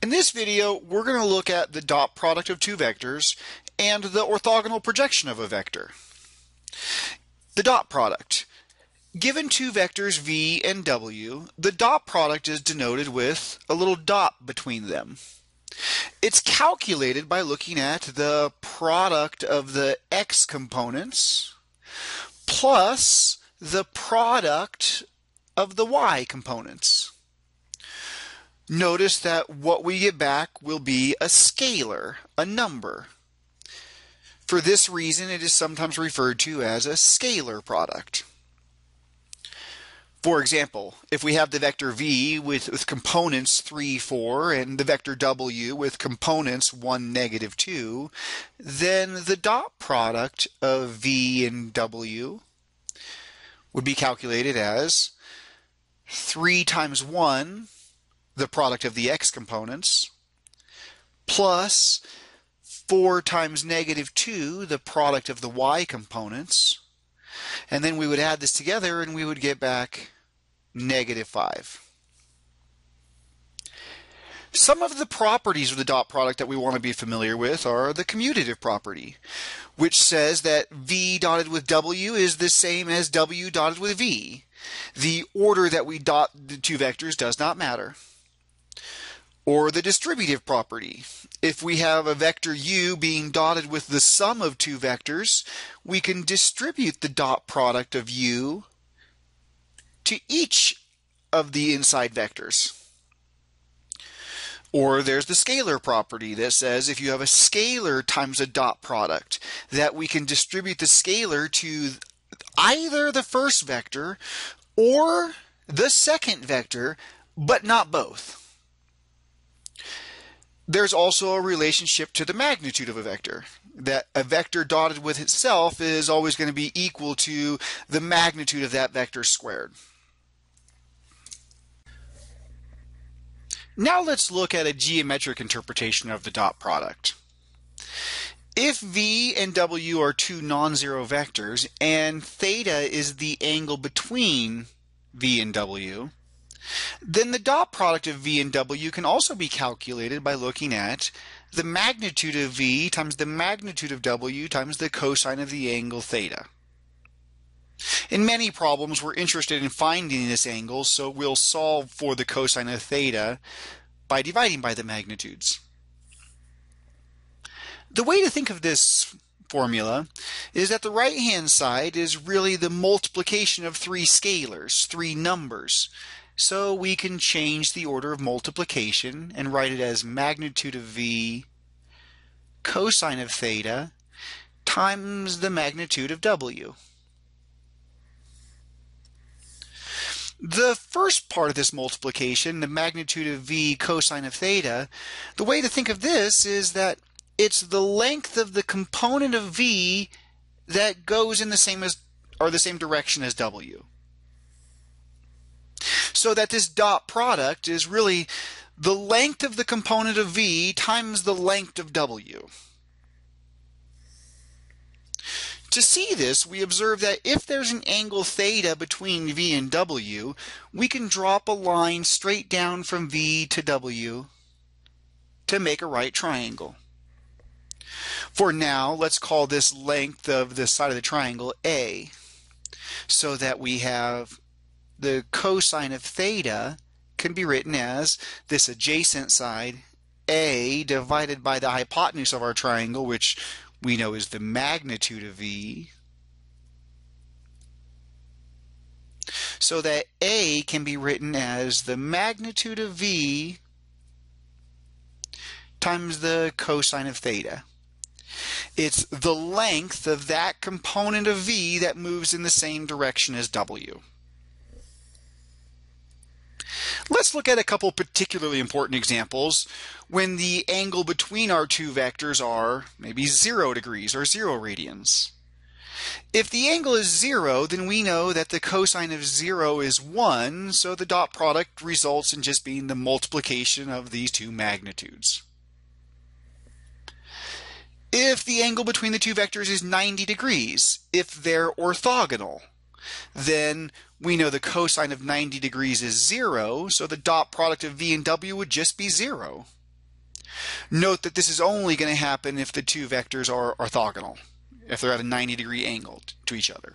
In this video, we're going to look at the dot product of two vectors and the orthogonal projection of a vector. The dot product. Given two vectors v and w, the dot product is denoted with a little dot between them. It's calculated by looking at the product of the x components plus the product of the y components. Notice that what we get back will be a scalar, a number. For this reason, it is sometimes referred to as a scalar product. For example, if we have the vector v with, with, components 3, 4, and the vector w with components 1, negative 2, then the dot product of v and w would be calculated as 3 times 1 the product of the x components, plus 4 times negative 2, the product of the y components, and then we would add this together and we would get back negative 5. Some of the properties of the dot product that we want to be familiar with are the commutative property, which says that v dotted with w is the same as w dotted with v. The order that we dot the two vectors does not matter or the distributive property. If we have a vector u being dotted with the sum of two vectors, we can distribute the dot product of u to each of the inside vectors. Or there's the scalar property that says if you have a scalar times a dot product, that we can distribute the scalar to either the first vector or the second vector, but not both. There's also a relationship to the magnitude of a vector. That a vector dotted with itself is always going to be equal to the magnitude of that vector squared. Now let's look at a geometric interpretation of the dot product. If v and w are two non-zero vectors and theta is the angle between v and w, then the dot product of V and W can also be calculated by looking at the magnitude of V times the magnitude of W times the cosine of the angle theta. In many problems, we're interested in finding this angle, so we'll solve for the cosine of theta by dividing by the magnitudes. The way to think of this formula is that the right hand side is really the multiplication of three scalars, three numbers. So we can change the order of multiplication and write it as magnitude of v cosine of theta times the magnitude of w. The first part of this multiplication, the magnitude of v cosine of theta, the way to think of this is that it's the length of the component of v that goes in the same as or the same direction as w so that this dot product is really the length of the component of V times the length of W. To see this, we observe that if there's an angle theta between V and W, we can drop a line straight down from V to W to make a right triangle. For now, let's call this length of the side of the triangle A, so that we have the cosine of theta can be written as this adjacent side a divided by the hypotenuse of our triangle, which we know is the magnitude of v. So that a can be written as the magnitude of v times the cosine of theta. It's the length of that component of v that moves in the same direction as w. Let's look at a couple particularly important examples when the angle between our two vectors are maybe 0 degrees or 0 radians. If the angle is 0, then we know that the cosine of 0 is 1, so the dot product results in just being the multiplication of these two magnitudes. If the angle between the two vectors is 90 degrees, if they're orthogonal, then we know the cosine of 90 degrees is 0, so the dot product of v and w would just be 0. Note that this is only going to happen if the two vectors are orthogonal, if they're at a 90 degree angle to each other.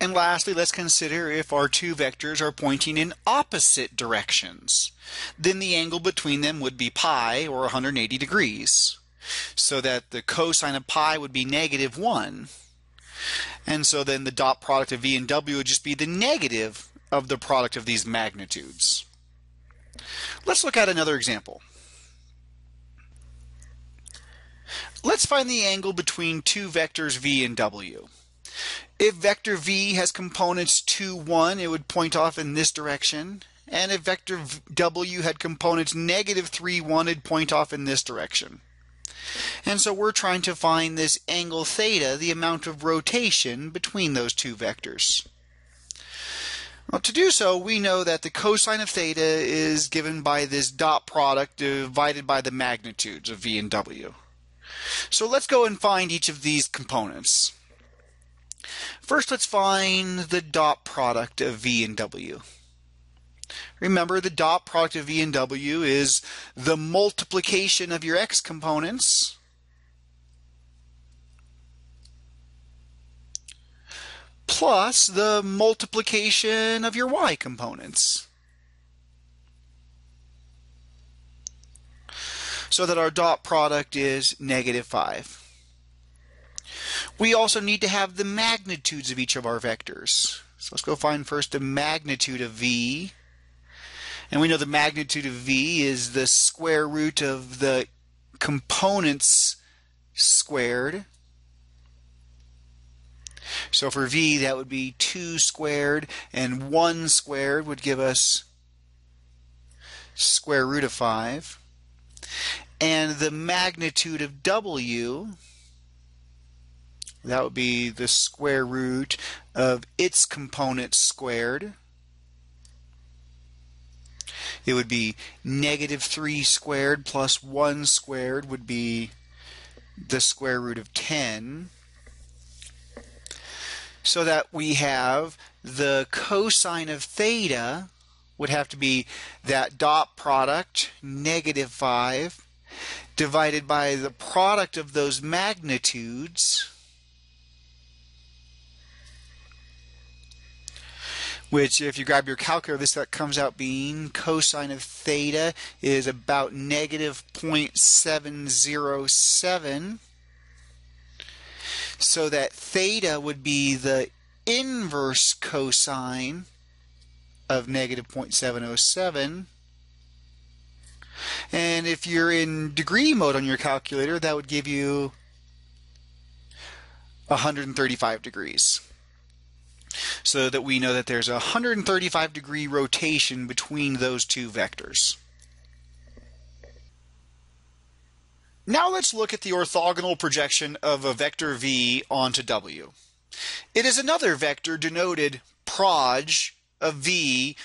And lastly, let's consider if our two vectors are pointing in opposite directions. Then the angle between them would be pi, or 180 degrees, so that the cosine of pi would be negative 1. And so then the dot product of v and w would just be the negative of the product of these magnitudes. Let's look at another example. Let's find the angle between two vectors v and w. If vector v has components 2, 1, it would point off in this direction. And if vector w had components negative 3, 1, it'd point off in this direction. And so we're trying to find this angle theta, the amount of rotation between those two vectors. Well, to do so, we know that the cosine of theta is given by this dot product divided by the magnitudes of v and w. So let's go and find each of these components. First, let's find the dot product of v and w. Remember, the dot product of v and w is the multiplication of your x components plus the multiplication of your y components. So that our dot product is negative 5. We also need to have the magnitudes of each of our vectors. So let's go find first the magnitude of v. And we know the magnitude of v is the square root of the components squared. So for v, that would be 2 squared, and 1 squared would give us square root of 5. And the magnitude of w, that would be the square root of its components squared. It would be negative 3 squared plus 1 squared would be the square root of 10 so that we have the cosine of theta would have to be that dot product, negative 5, divided by the product of those magnitudes, which if you grab your calculator, this that comes out being cosine of theta is about negative 0.707 so that theta would be the inverse cosine of negative 0.707. And if you're in degree mode on your calculator, that would give you 135 degrees. So that we know that there's a 135 degree rotation between those two vectors. Now let's look at the orthogonal projection of a vector v onto w. It is another vector denoted proj of v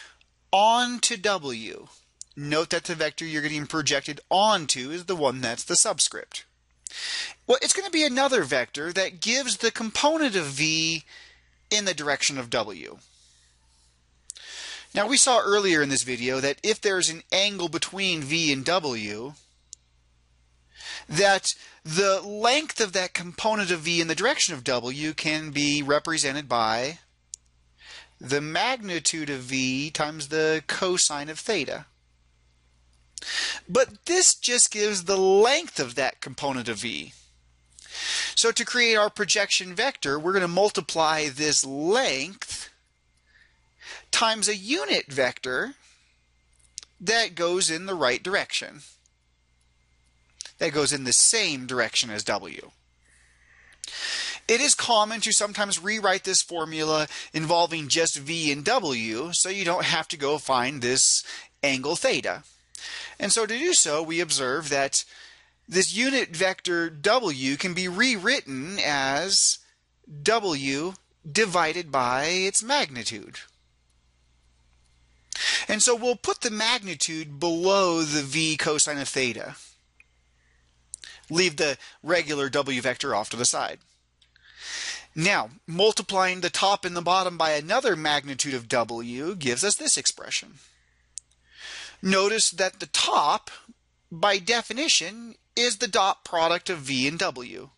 onto w. Note that the vector you're getting projected onto is the one that's the subscript. Well, it's going to be another vector that gives the component of v in the direction of w. Now we saw earlier in this video that if there's an angle between v and w, that the length of that component of v in the direction of w can be represented by the magnitude of v times the cosine of theta. But this just gives the length of that component of v. So to create our projection vector, we're going to multiply this length times a unit vector that goes in the right direction that goes in the same direction as W. It is common to sometimes rewrite this formula involving just V and W so you don't have to go find this angle theta. And so to do so, we observe that this unit vector W can be rewritten as W divided by its magnitude. And so we'll put the magnitude below the V cosine of theta leave the regular w vector off to the side. Now, multiplying the top and the bottom by another magnitude of w gives us this expression. Notice that the top, by definition, is the dot product of V and W.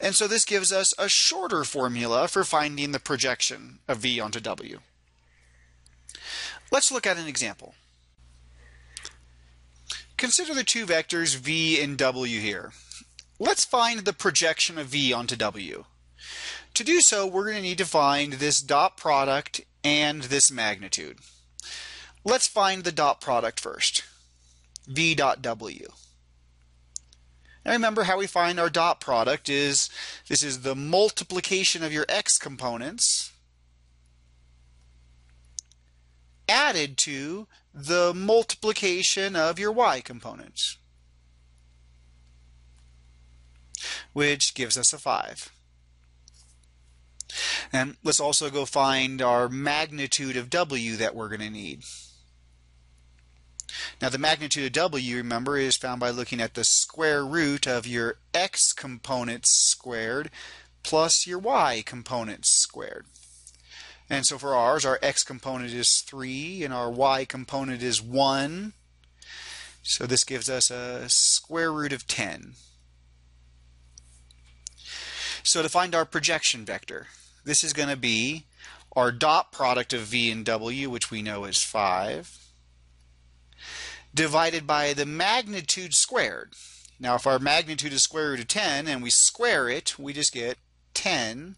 And so this gives us a shorter formula for finding the projection of V onto W. Let's look at an example. Consider the two vectors v and w here. Let's find the projection of v onto w. To do so, we're going to need to find this dot product and this magnitude. Let's find the dot product first. v dot w. Now remember how we find our dot product is this is the multiplication of your x components added to the multiplication of your y components, which gives us a 5. And let's also go find our magnitude of w that we're going to need. Now the magnitude of w, remember, is found by looking at the square root of your x components squared plus your y components squared. And so for ours, our x component is 3 and our y component is 1. So this gives us a square root of 10. So to find our projection vector, this is going to be our dot product of v and w, which we know is 5, divided by the magnitude squared. Now if our magnitude is square root of 10 and we square it, we just get 10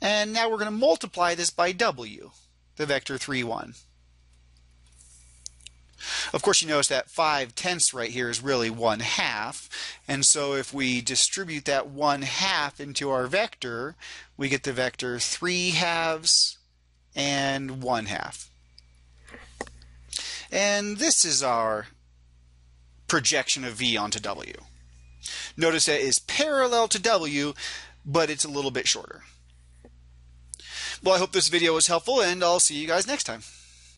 and now we're going to multiply this by w, the vector 3, 1. Of course, you notice that 5 tenths right here is really 1 half. And so if we distribute that 1 half into our vector, we get the vector 3 halves and 1 half. And this is our projection of V onto W. Notice that it is parallel to W, but it's a little bit shorter. Well, I hope this video was helpful, and I'll see you guys next time.